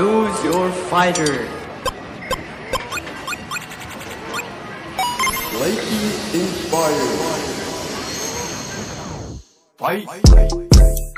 Choose your fighter. Lightning inspire. Fight! Fight.